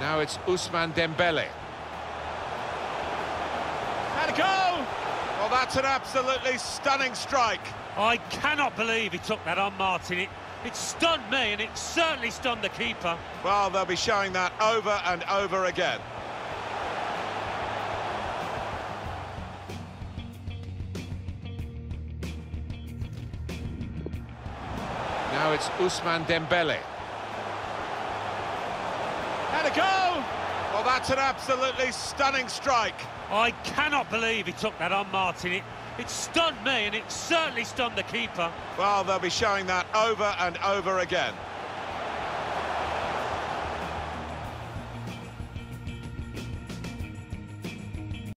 Now it's Ousmane Dembele. And a goal! Well, that's an absolutely stunning strike. I cannot believe he took that on Martin. It, it stunned me and it certainly stunned the keeper. Well, they'll be showing that over and over again. Now it's Ousmane Dembele. And a goal! Well, that's an absolutely stunning strike. I cannot believe he took that on Martin. It, it stunned me and it certainly stunned the keeper. Well, they'll be showing that over and over again.